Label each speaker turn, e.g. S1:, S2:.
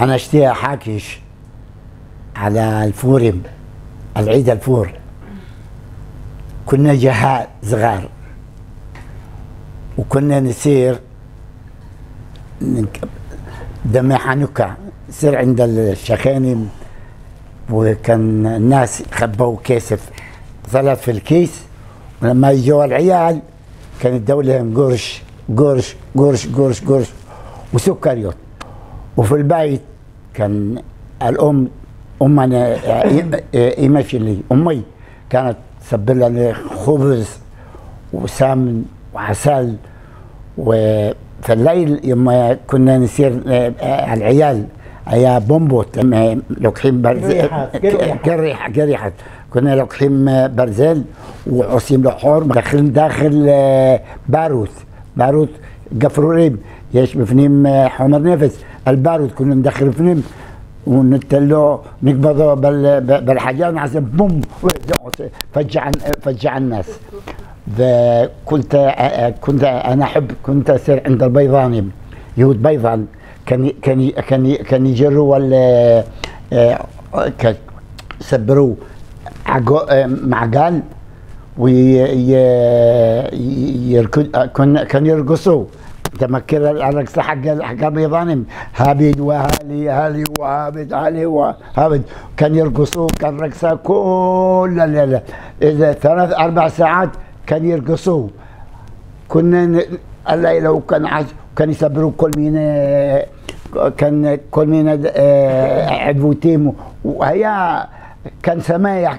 S1: أنا اشتهي حاكيش على الفورم العيد الفور. كنا جهاء صغار. وكنا نسير دمي حنكة نسير عند الشخانم وكان الناس خبوا كيسف ثلاث في الكيس ولما يجوا العيال كان الدولة قرش قرش قرش قرش قرش وسكريات. وفي البيت كان الأم أمنا ايمة شلي أمي كانت تسبر لنا خبز وسمن وعسل وفي الليل يوم كنا نسير آه، العيال يا بومبوت لما لوكحين برزيل
S2: قريحات.
S1: قريحة. قريحة كنا لوكحين برزيل وعصيم لحور داخل داخل آه، باروت. باروت قفروريم يش بفنيم آه، حمر نفس. البارود كنا ندخل فيلم ونتلو نقبضه بال بالحاجات نحسب بوم فجع فجع الناس. كنت كنت أنا أحب كنت أسير عند البيضاني يهود بيضان. كان كان كان كان يجروا ال يسبروا معقال ويركض كان يرقصوا. تمكن حق حق البيضاني هابد وهالي هالي وهابد هالي وهابد كان يرقصوا كان رقصة كل الليلة إذا ثلاث أربع ساعات كان يرقصوا. كنا الليلة وكان عز كان يسبروا كل مين كان كل مين عدوتيم. وهي كان سمايح